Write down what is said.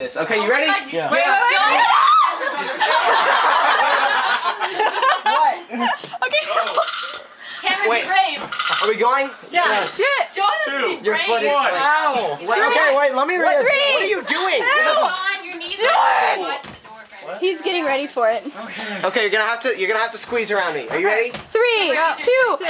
this. Okay, you ready? Yeah. Wait, wait, What? Cameron, Wait. brave. Are we going? Yes. Jonathan, Two. Your foot is One. like. Ow. Wait, okay, wait. Let me read. What are you doing? on your knees. George! He's getting ready for it. Okay, Okay, you're gonna have to. You're gonna have to squeeze around me. Are you ready? Three, Three two. two.